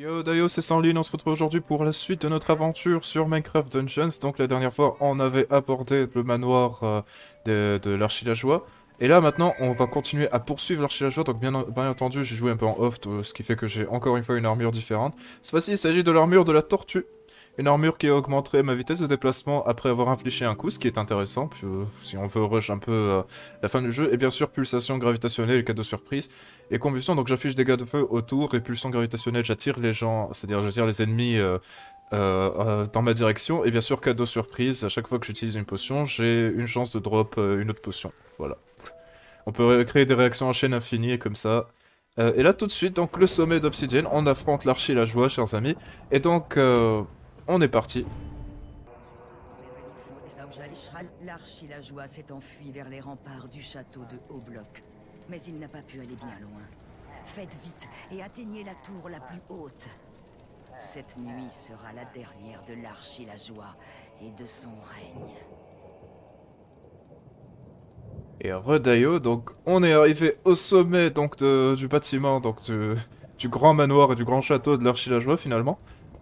Yo Dayo, c'est Sanline, on se retrouve aujourd'hui pour la suite de notre aventure sur Minecraft Dungeons. Donc la dernière fois, on avait abordé le manoir euh, de, de. Et là maintenant, on va continuer à poursuivre l'archilageois. Donc bien, bien entendu, j'ai joué un peu en off, tout- ce qui fait que j'ai encore une fois une armure différente. Cette fois-ci, il s'agit de l'armure de la tortue. Une armure qui augmenterait ma vitesse de déplacement après avoir infligé un coup, ce qui est intéressant, puis, euh, si on veut rush un peu euh, la fin du jeu. Et bien sûr, pulsation gravitationnelle cadeau surprise. Et combustion, donc j'affiche dégâts de feu autour, et pulsion gravitationnelle, j'attire les gens, c'est-à-dire j'attire les ennemis euh, dans ma direction. Et bien sûr, cadeau surprise, à chaque fois que j'utilise une potion, j'ai une chance de drop une autre potion. Voilà. On peut ré- créer des réactions en chaîne infinie, comme ça. Et là, tout de suite, donc le sommet d'Obsidian, on affronte l'archi-la-joie, chers amis. Et donc, on est parti. L'archilageois s'est enfui vers les remparts du château de Haut-Bloc. Mais il n'a pas pu aller bien loin. Faites vite et atteignez la tour la plus haute. Cette nuit sera la dernière de l'archilageois et de son règne. Et Redaio, donc on est arrivé au sommet donc de- du bâtiment, donc du, du grand manoir et du grand château de l'archilageois finalement.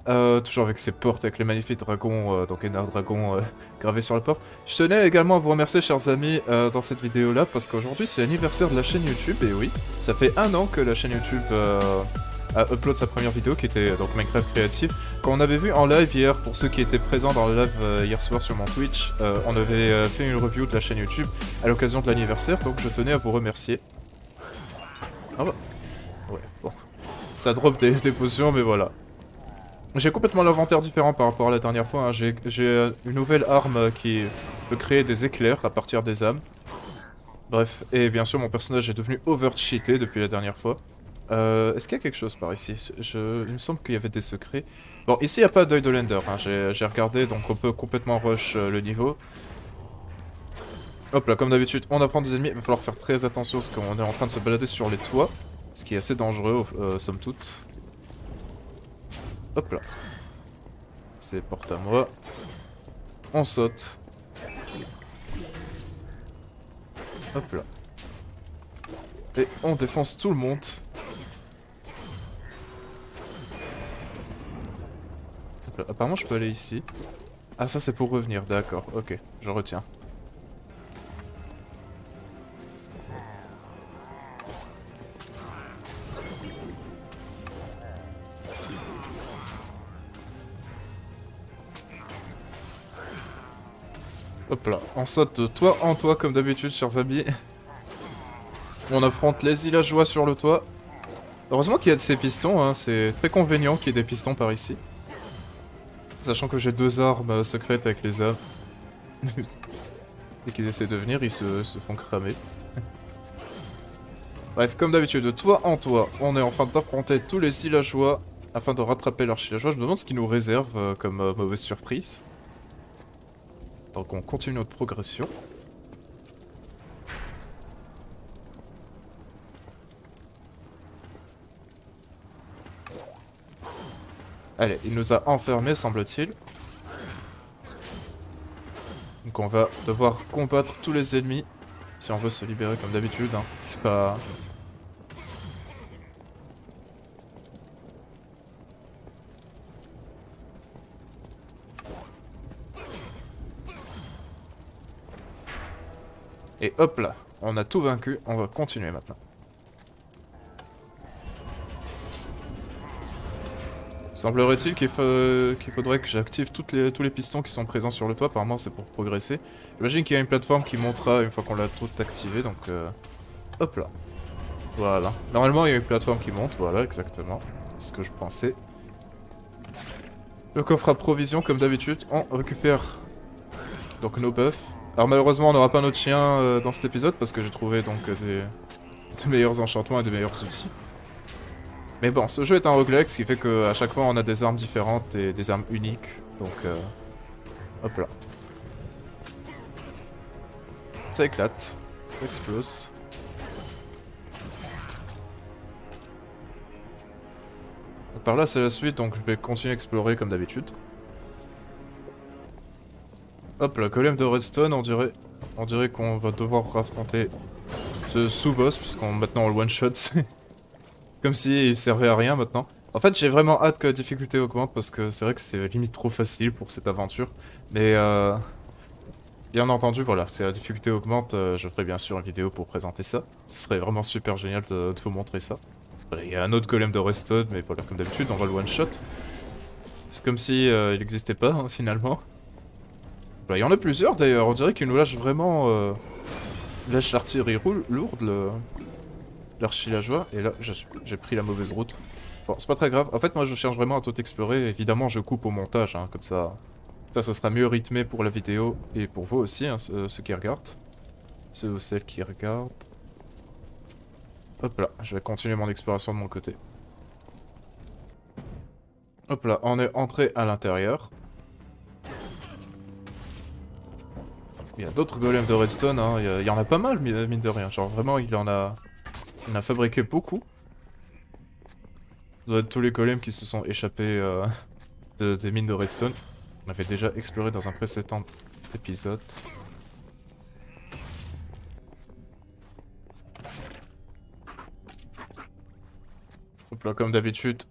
Euh, toujours avec ses portes, avec les magnifiques dragons, euh, donc énormes dragons euh, gravés sur la porte. Je tenais également à vous remercier chers amis euh, dans cette vidéo là, parce qu'aujourd'hui c'est l'anniversaire de la chaîne YouTube, et oui, ça fait un an que la chaîne YouTube euh, a upload sa première vidéo qui était donc Minecraft Créatif. Quand on avait vu en live hier, pour ceux qui étaient présents dans le live hier soir sur mon Twitch, on avait fait une review de la chaîne YouTube à l'occasion de l'anniversaire, donc je tenais à vous remercier. Ah bah. Ouais, bon. Ça drop des potions, mais voilà. J'ai complètement l'inventaire différent par rapport à la dernière fois. hein. J'ai euh, une nouvelle arme qui peut créer des éclairs à partir des âmes. Bref, et bien sûr mon personnage est devenu over-cheaté depuis la dernière fois. Euh, Est-ce qu'il y a quelque chose par ici? Il me semble qu'il y avait des secrets. Bon, ici il n'y a pas d'œil de l'Ender, hein. j'ai j'ai regardé, donc on peut complètement rush euh, le niveau. Hop là, comme d'habitude, on apprend des ennemis, il va falloir faire très attention parce qu'on est en train de se balader sur les toits, ce qui est assez dangereux, euh, somme toute. Hop là. C'est porte à moi. On saute. Hop là. Et on défonce tout le monde. Apparemment je peux aller ici. Ah ça c'est pour revenir, d'accord, ok, je retiens. Hop là, on saute de toit en toit comme d'habitude, chers amis. On affronte les villageois sur le toit. Heureusement qu'il y a de ces pistons, hein, c'est très convenient qu'il y ait des pistons par ici. Sachant que j'ai deux armes secrètes avec les âmes. Et qu'ils essaient de venir, ils se, font cramer. Bref, comme d'habitude, de toit en toit, on est en train d'affronter tous les villageois afin de rattraper l'archilageois. Je me demande ce qu'ils nous réservent euh, comme euh, mauvaise surprise. Donc on continue notre progression. Allez, il nous a enfermés, semble-t-il. Donc on va devoir combattre tous les ennemis si on veut se libérer comme d'habitude. hein. C'est pas... Et hop là, on a tout vaincu, on va continuer maintenant. Semblerait-il qu'il fa- qu'il faudrait que j'active tous les pistons qui sont présents sur le toit, apparemment c'est pour progresser. J'imagine qu'il y a une plateforme qui montera une fois qu'on l'a tout activé, donc euh, hop là. Voilà. Normalement il y a une plateforme qui monte, voilà exactement. Ce que je pensais. Le coffre à provision comme d'habitude, on récupère donc nos buffs. Alors malheureusement on n'aura pas notre chien euh, dans cet épisode parce que j'ai trouvé donc euh, des, meilleurs enchantements et des meilleurs outils. Mais bon, ce jeu est un roguelike, ce qui fait qu'à chaque fois on a des armes différentes et des armes uniques. Donc, euh, hop là. Ça éclate, ça explose. Par là c'est la suite, donc je vais continuer à explorer comme d'habitude. Hop, la golem de redstone, on dirait, on dirait qu'on va devoir affronter ce sous-boss, puisqu'on maintenant on le one-shot. Comme s'il servait à rien maintenant. En fait, j'ai vraiment hâte que la difficulté augmente parce que c'est vrai que c'est limite trop facile pour cette aventure. Mais euh, bien entendu, voilà, si la difficulté augmente, euh, je ferai bien sûr une vidéo pour présenter ça. Ce serait vraiment super génial de, vous montrer ça. Il y a un autre golem de Redstone, mais voilà, comme d'habitude, on va le one-shot. C'est comme si euh, il n'existait pas, hein, finalement. Il y en a plusieurs d'ailleurs, on dirait qu'il nous lâche vraiment... Euh, lâche l'artillerie lourde, l'archilageois, et là, j'ai pris la mauvaise route. Bon, c'est pas très grave. En fait, moi, je cherche vraiment à tout explorer. Évidemment, je coupe au montage, hein, comme ça. Ça, ça sera mieux rythmé pour la vidéo et pour vous aussi, hein, ceux, qui regardent. Ceux ou celles qui regardent. Hop là, je vais continuer mon exploration de mon côté. Hop là, on est entré à l'intérieur. Il y a d'autres golems de redstone, hein. il, y en a pas mal mine de rien. Genre vraiment, il en a, il en a fabriqué beaucoup. Ça doit être tous les golems qui se sont échappés euh, de, des mines de redstone. On avait déjà exploré dans un précédent épisode. Hop là, comme d'habitude,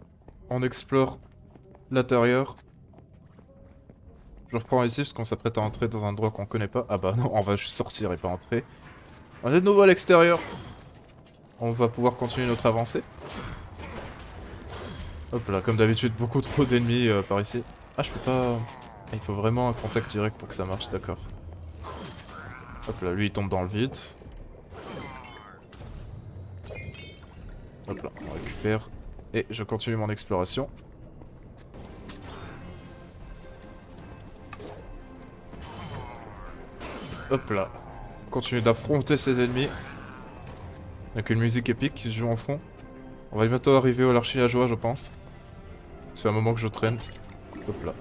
on explore l'intérieur. Je reprends ici parce qu'on s'apprête à entrer dans un endroit qu'on connaît pas. Ah bah non, on va juste sortir et pas entrer. On est de nouveau à l'extérieur. On va pouvoir continuer notre avancée. Hop là, comme d'habitude, beaucoup trop d'ennemis euh, par ici. Ah, je peux pas... Ah, il faut vraiment un contact direct pour que ça marche, d'accord. Hop là, lui il tombe dans le vide. Hop là, on récupère. Et je continue mon exploration. Hop là. Continue d'affronter ses ennemis. Avec une musique épique qui se joue en fond. On va bientôt arriver au joie, je pense. C'est un moment que je traîne. Hop là.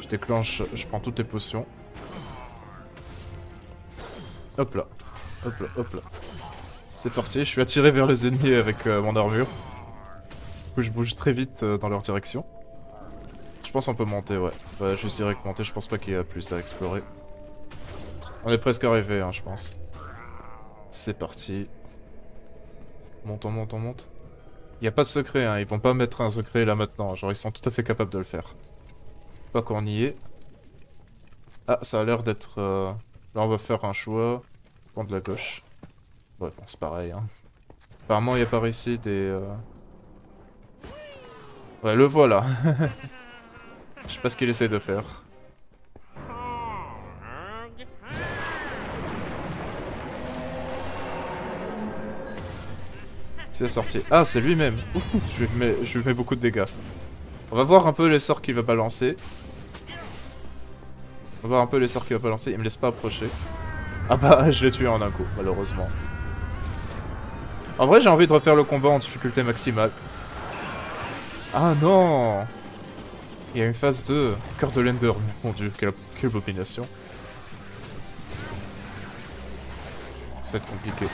Je déclenche, je prends toutes les potions. Hop là. Hop là, hop là. C'est parti, je suis attiré vers les ennemis avec euh, mon armure. Du coup, je bouge très vite euh, dans leur direction. Je pense qu'on peut monter, ouais. Bah, juste direct monter, je pense pas qu'il y a plus à explorer. On est presque arrivé, hein, je pense. C'est parti. Monte, on monte, on monte. Il a pas de secret, hein. ils vont pas mettre un secret là maintenant, genre ils sont tout à fait capables de le faire. Pas qu'on y est. Ah, ça a l'air d'être... Euh, là on va faire un choix. Prendre la gauche. Ouais, bon c'est pareil. Hein. Apparemment il y a par ici des... Euh, ouais, le voilà. Je sais pas ce qu'il essaie de faire. C'est sorti. Ah, c'est lui-même. Je lui, mets, je mets beaucoup de dégâts. On va voir un peu les sorts qu'il va balancer. On va voir un peu les sorts qu'il va balancer. Il me laisse pas approcher. Ah bah, je l'ai tué en un coup, malheureusement. En vrai, j'ai envie de refaire le combat en difficulté maximale. Ah non Il y a une phase 2. Cœur de l'Ender. Mon dieu, quelle, quelle abomination. Ça va être compliqué.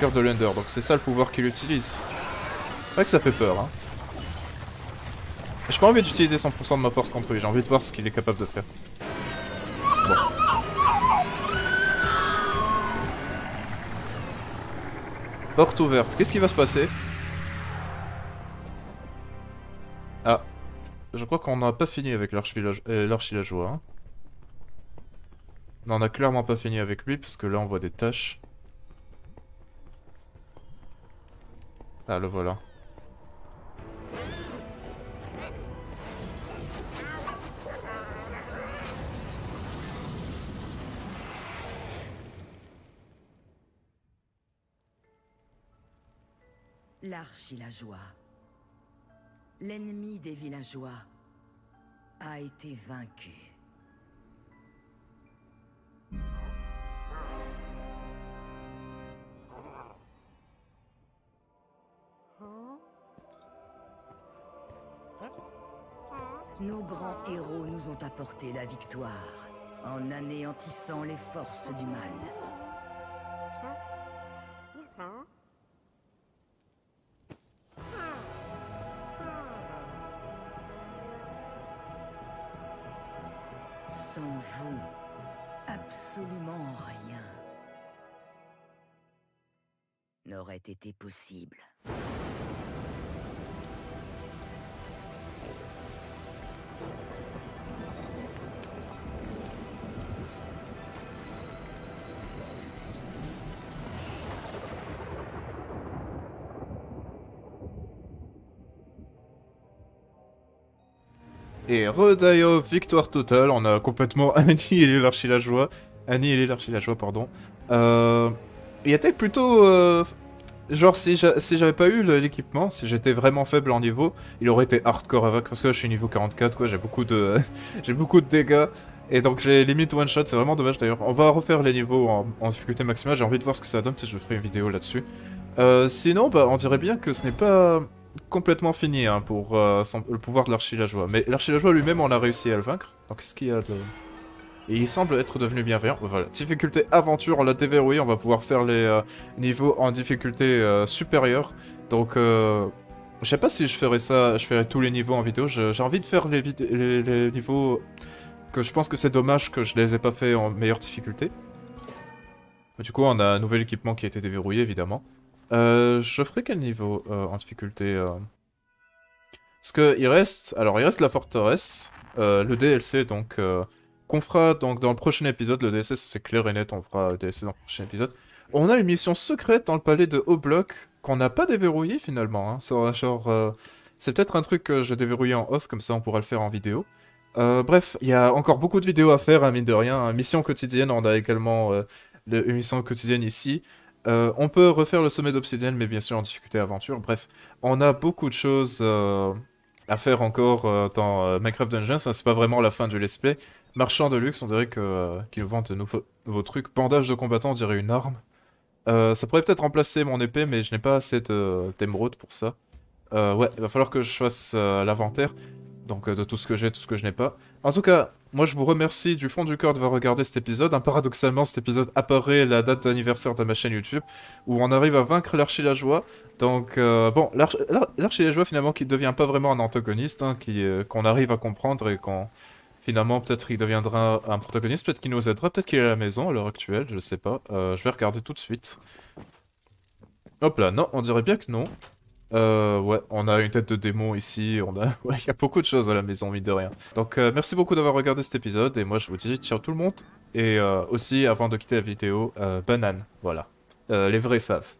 De l'Ender, donc c'est ça le pouvoir qu'il utilise. C'est vrai que ça fait peur, hein. J'ai pas envie d'utiliser 100% de ma force contre lui, j'ai envie de voir ce qu'il est capable de faire. Porte ouverte, qu'est-ce qui va se passer? Ah. Je crois qu'on n'a pas fini avec l'archilageois. Hein. Non, on a clairement pas fini avec lui, parce que là on voit des tâches. Ah, le voilà. L'archilageois, l'ennemi des villageois, a été vaincu. Nos grands héros nous ont apporté la victoire, en anéantissant les forces du mal. Sans vous, absolument rien n'aurait été possible. Et Redayo, victoire totale, on a complètement annihilé l'archilageois. Annihilé l'archilageois, pardon. Euh, il était plutôt... Euh, genre, si j'avais pas eu l'équipement, si j'étais vraiment faible en niveau, il aurait été hardcore avec, parce que je suis niveau 44, quoi, j'ai beaucoup de... j'ai beaucoup de dégâts. Et donc j'ai limite one shot, c'est vraiment dommage d'ailleurs. On va refaire les niveaux en, difficulté maximale, j'ai envie de voir ce que ça donne, peut-être je ferai une vidéo là-dessus. Euh, sinon, bah, on dirait bien que ce n'est pas complètement fini hein, pour euh, le pouvoir de l'archilageois. Mais l'archilageois lui-même, on a réussi à le vaincre. Donc qu'est-ce qu'il y a de... Et il semble être devenu bienveillant. Voilà. Difficulté aventure, on l'a déverrouillé, on va pouvoir faire les euh, niveaux en difficulté euh, supérieure. Donc, je sais pas si je ferai ça, je ferai tous les niveaux en vidéo. J'ai envie de faire les, les, niveaux que je pense que c'est dommage que je les ai pas fait en meilleure difficulté. Du coup, on a un nouvel équipement qui a été déverrouillé, évidemment. Euh, je ferai quel niveau euh, en difficulté euh... Parce que il reste... Alors, il reste la forteresse, le DLC, donc... Qu'on fera donc dans le prochain épisode. Le DLC, c'est clair et net, on fera le DLC dans le prochain épisode. On a une mission secrète dans le palais de Haut-Bloc qu'on n'a pas déverrouillé finalement. Hein. genre... c'est peut-être un truc que je déverrouillé en off, comme ça on pourra le faire en vidéo. bref, il y a encore beaucoup de vidéos à faire, hein, mine de rien. Hein. Mission quotidienne, on a également une mission quotidienne ici. Euh, on peut refaire le sommet d'obsidienne, mais bien sûr en difficulté aventure. Bref, on a beaucoup de choses euh, à faire encore euh, dans Minecraft Dungeons. c'est pas vraiment la fin du let's. Marchand de luxe, on dirait qu'ils vendent de nouveaux, trucs. Bandage de combattant, on dirait une arme. ça pourrait peut-être remplacer mon épée, mais je n'ai pas assez d'émeraude pour ça. ouais, il va falloir que je fasse l'inventaire. Donc de tout ce que j'ai, tout ce que je n'ai pas. En tout cas, moi, je vous remercie du fond du cœur d'avoir regardé cet épisode. Paradoxalement, cet épisode apparaît la date d'anniversaire de ma chaîne YouTube, où on arrive à vaincre l'archilageois. Donc, euh, bon, l'archilageois, finalement, qui ne devient pas vraiment un antagoniste, hein, euh, qu'on arrive à comprendre et qu'on... Finalement, peut-être il deviendra un protagoniste, peut-être qu'il nous aidera, peut-être qu'il est à la maison à l'heure actuelle, je sais pas. Euh, je vais regarder tout de suite. Hop là, non, on dirait bien que non. Euh, ouais, on a une tête de démon ici, on a... Ouais, il y a beaucoup de choses à la maison, mine de rien. Donc, euh, merci beaucoup d'avoir regardé cet épisode, et moi je vous dis ciao tout le monde. Et euh, aussi, avant de quitter la vidéo, euh, banane, voilà. Les vrais savent.